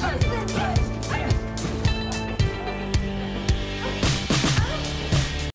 ten